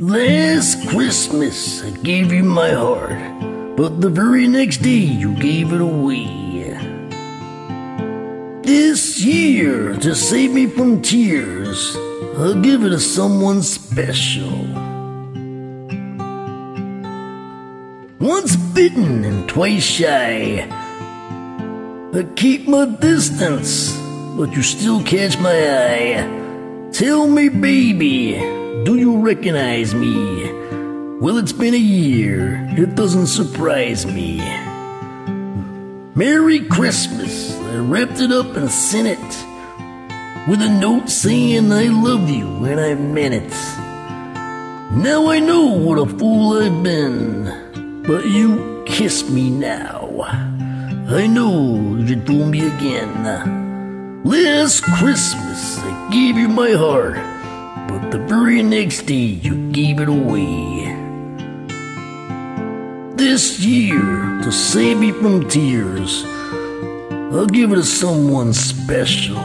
Last Christmas I gave you my heart, but the very next day you gave it away. This year, to save me from tears, I'll give it to someone special. Once bitten and twice shy. I keep my distance, but you still catch my eye. Tell me, baby, you recognize me? Well, it's been a year, it doesn't surprise me. Merry Christmas, I wrapped it up and sent it with a note saying I love you and I meant it. Now I know what a fool I've been. But you kiss me now. I know you fool me again. Last Christmas I gave you my heart, but the very next day you gave it away. This year, to save me from tears, I'll give it to someone special.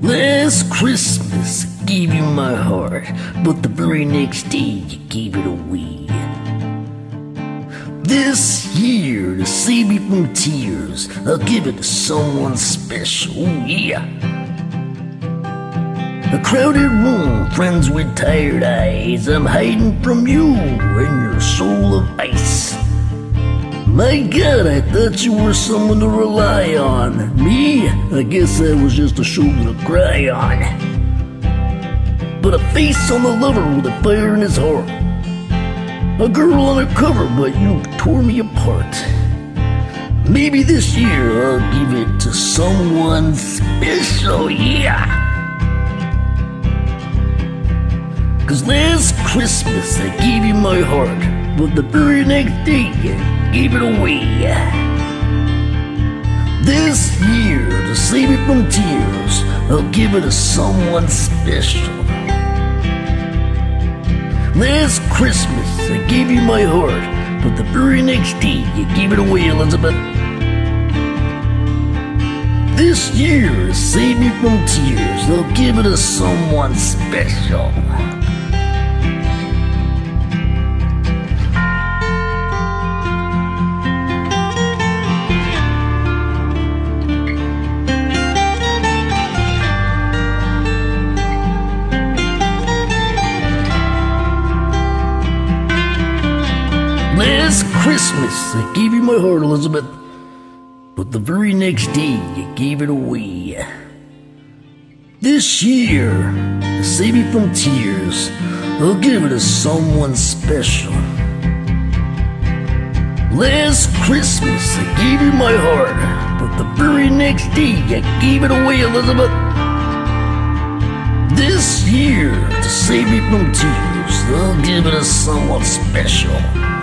Last Christmas, I gave you my heart, but the very next day you gave it away. This year, to save me from tears, I'll give it to someone special, yeah. A crowded room, friends with tired eyes, I'm hiding from you and your soul of ice. My god, I thought you were someone to rely on. Me? I guess I was just a shoulder to cry on. But a face on the lover with a fire in his heart. A girl on a cover, but you tore me apart. Maybe this year I'll give it to someone special, yeah. Cause last Christmas I gave you my heart, but the very next day I gave it away. This year, to save it from tears, I'll give it to someone special. Last Christmas I gave you my heart, but the very next day you gave it away, Elizabeth. This year, save me from tears, I'll give it to someone special. Last Christmas, I gave you my heart, Elizabeth. But the very next day, you gave it away. This year, to save me from tears, I'll give it to someone special. Last Christmas, I gave you my heart, but the very next day, I gave it away, Elizabeth. This year, to save me from tears, I'll give it to someone special.